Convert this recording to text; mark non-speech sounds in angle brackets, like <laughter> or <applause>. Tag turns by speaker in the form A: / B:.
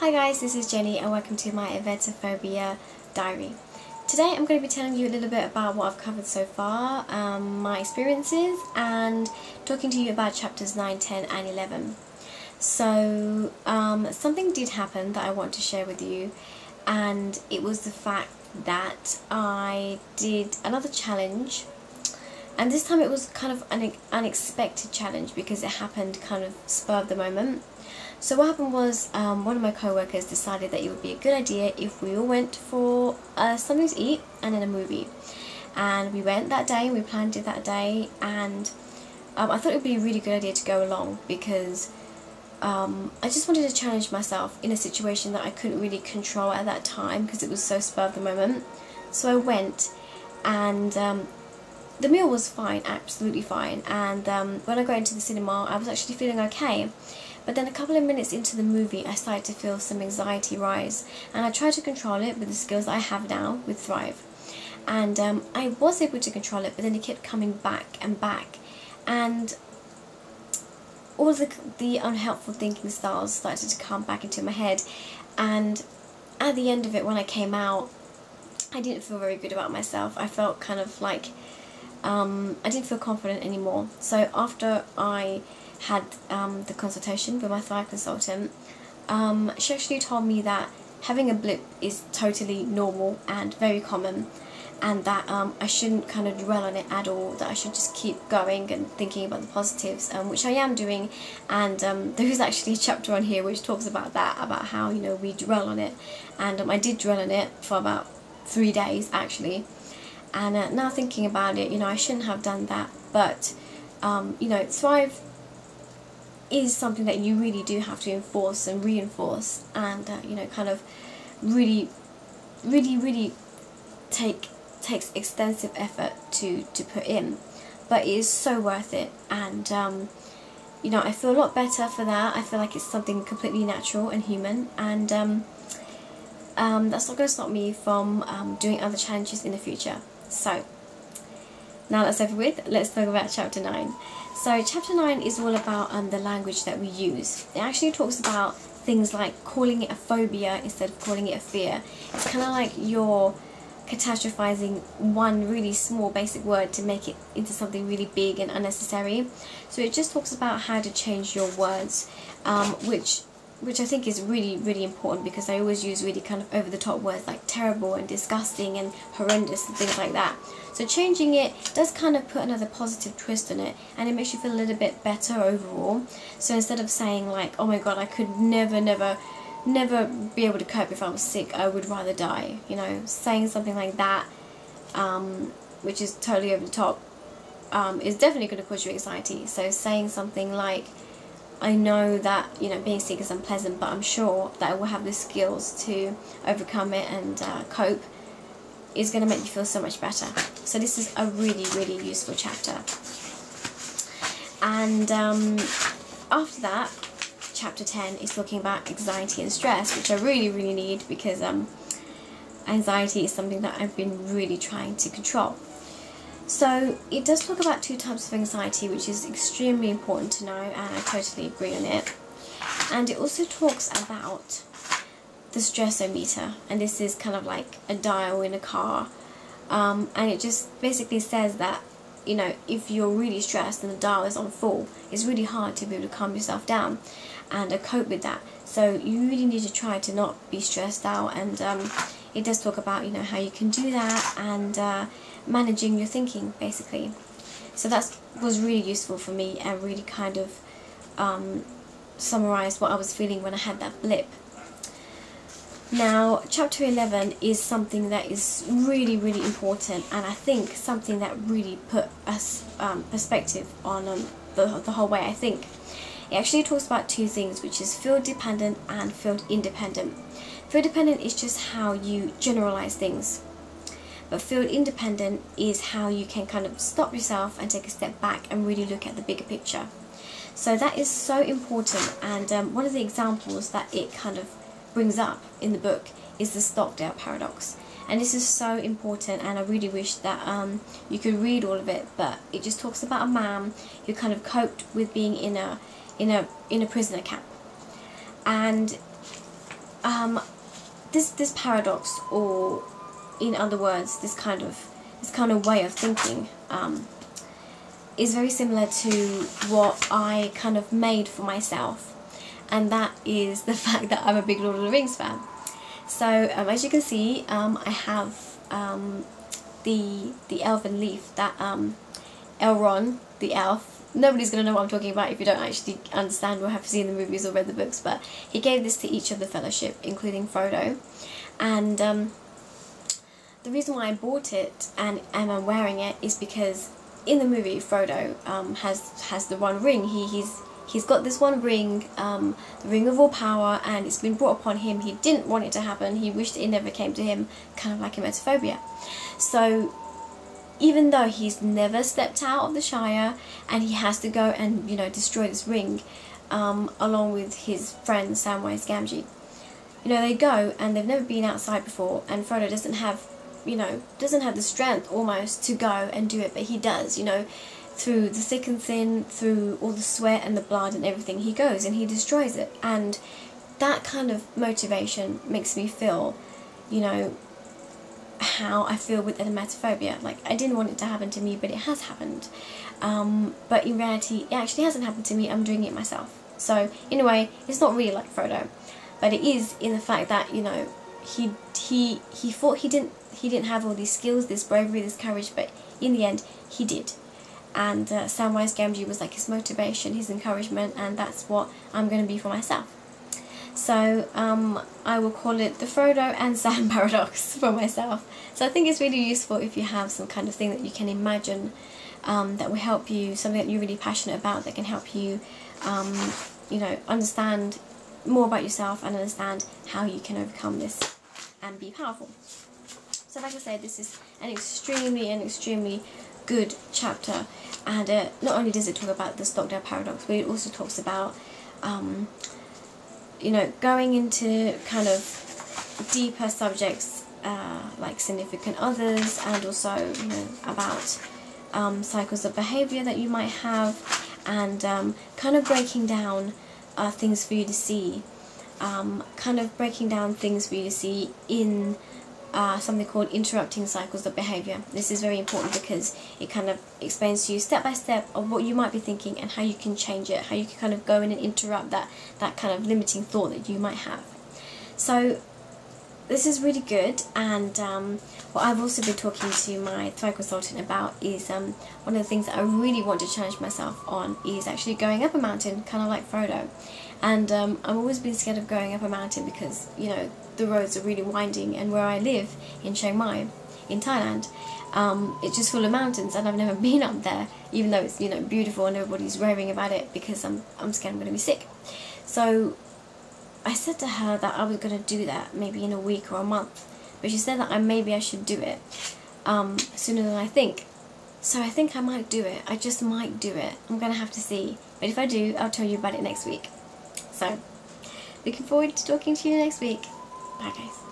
A: Hi guys, this is Jenni and welcome to my Emetophobia diary. Today I'm going to be telling you a little bit about what I've covered so far, um, my experiences and talking to you about chapters 9, 10 and 11. So um, something did happen that I want to share with you and it was the fact that I did another challenge and this time it was kind of an unexpected challenge because it happened kind of spur of the moment. So what happened was um, one of my co-workers decided that it would be a good idea if we all went for uh, something to eat and then a movie. And we went that day, and we planned it that day and um, I thought it would be a really good idea to go along because um, I just wanted to challenge myself in a situation that I couldn't really control at that time because it was so spur of the moment. So I went and um, the meal was fine, absolutely fine. And um, when I got into the cinema, I was actually feeling okay. But then a couple of minutes into the movie, I started to feel some anxiety rise. And I tried to control it with the skills I have now with Thrive. And um, I was able to control it, but then it kept coming back and back. And all the, the unhelpful thinking styles started to come back into my head. And at the end of it, when I came out, I didn't feel very good about myself. I felt kind of like um, I didn't feel confident anymore. So after I had um, the consultation with my Thrive consultant, um, she actually told me that having a blip is totally normal and very common and that um, I shouldn't kind of dwell on it at all, that I should just keep going and thinking about the positives, um, which I am doing. And um, <laughs> there is actually a chapter on here which talks about that, about how, you know, we dwell on it. And um, I did dwell on it for about three days, actually and uh, now thinking about it you know I shouldn't have done that but um, you know thrive is something that you really do have to enforce and reinforce and uh, you know kind of really really really take takes extensive effort to to put in. But it is so worth it and um, you know I feel a lot better for that. I feel like it's something completely natural and human and um, um, that's not going to stop me from um, doing other challenges in the future so, now that's over with, let's talk about chapter 9. So, chapter 9 is all about um, the language that we use. It actually talks about things like calling it a phobia instead of calling it a fear. It's kind of like you're catastrophizing one really small basic word to make it into something really big and unnecessary. So it just talks about how to change your words, um, which which I think is really, really important because I always use really kind of over the top words like terrible and disgusting and horrendous and things like that. So changing it does kind of put another positive twist on it and it makes you feel a little bit better overall. So instead of saying like, oh my god, I could never, never, never be able to cope if I was sick, I would rather die. You know, saying something like that, um, which is totally over the top, um, is definitely going to cause you anxiety. So saying something like, I know that you know being sick is unpleasant, but I'm sure that I will have the skills to overcome it and uh, cope. Is going to make you feel so much better. So this is a really, really useful chapter. And um, after that, chapter 10 is talking about anxiety and stress, which I really, really need because um, anxiety is something that I've been really trying to control. So it does talk about two types of anxiety, which is extremely important to know, and I totally agree on it. And it also talks about the stressometer, and this is kind of like a dial in a car. Um, and it just basically says that, you know, if you're really stressed and the dial is on full, it's really hard to be able to calm yourself down and uh, cope with that. So you really need to try to not be stressed out, and um, it does talk about, you know, how you can do that and uh, managing your thinking basically. So that was really useful for me and really kind of um, summarized what I was feeling when I had that blip. Now, chapter 11 is something that is really, really important, and I think something that really put us um, perspective on um, the, the whole way I think. It actually talks about two things, which is field dependent and field independent. Field dependent is just how you generalize things. But field independent is how you can kind of stop yourself and take a step back and really look at the bigger picture. So that is so important and um, one of the examples that it kind of brings up in the book is the Stockdale paradox. And this is so important and I really wish that um, you could read all of it but it just talks about a man who kind of coped with being in a in a in a prisoner camp. And um, this this paradox, or in other words, this kind of this kind of way of thinking, um, is very similar to what I kind of made for myself, and that is the <laughs> fact that I'm a big Lord of the Rings fan. So um, as you can see, um, I have um, the the elven leaf that um, Elrond, the elf, nobody's going to know what I'm talking about if you don't actually understand or have seen the movies or read the books, but he gave this to each of the fellowship, including Frodo. And um, the reason why I bought it and, I'm wearing it is because in the movie, Frodo um, has has the one ring. He he's he's got this one ring, um, the ring of all power, and it's been brought upon him. He didn't want it to happen. He wished it never came to him, kind of like emetophobia. So even though he's never stepped out of the Shire and he has to go and you know destroy this ring um, along with his friend Samwise Gamgee. You know they go and they've never been outside before and Frodo doesn't have you know doesn't have the strength almost to go and do it but he does you know through the thick and thin through all the sweat and the blood and everything he goes and he destroys it and that kind of motivation makes me feel you know how I feel with emetophobia. Like, I didn't want it to happen to me, but it has happened. Um, but in reality, it actually hasn't happened to me, I'm doing it myself. So, in a way, it's not really like Frodo. But it is in the fact that, you know, he he he thought he didn't he didn't have all these skills, this bravery, this courage, but in the end, he did. And uh, Samwise Gamgee was like his motivation, his encouragement, and that's what I'm going to be for myself. So um, I will call it the Frodo and Sam <laughs> paradox for myself. So I think it's really useful if you have some kind of thing that you can imagine um, that will help you, something that you're really passionate about that can help you, um, you know, understand more about yourself and understand how you can overcome this and be powerful. So like I said, this is an extremely and extremely good chapter and uh, not only does it talk about the Stockdale paradox, but it also talks about um, you know, going into kind of deeper subjects uh, like significant others and also, you know, about um, cycles of behavior that you might have and um, kind of breaking down uh, things for you to see. Um, kind of breaking down things for you to see in uh, something called interrupting cycles of behavior. This is very important because it kind of explains to you step by step of what you might be thinking and how you can change it, how you can kind of go in and interrupt that, that kind of limiting thought that you might have. So this is really good and um, what I've also been talking to my thrive consultant about is um, one of the things that I really want to challenge myself on is actually going up a mountain kind of like Frodo and um, I've always been scared of going up a mountain because you know the roads are really winding and where I live in Chiang Mai in Thailand um, it's just full of mountains and I've never <laughs> been up there even though it's you know beautiful and everybody's raving about it because I'm, I'm scared I'm going to be sick. So I said to her that I was going to do that maybe in a week or a month but she said that I maybe I should do it um, sooner than I think. So I think I might do it. I just might do it. I'm going to have to see. But if I do I'll tell you about it next week. So looking forward to talking to you next week Bye guys.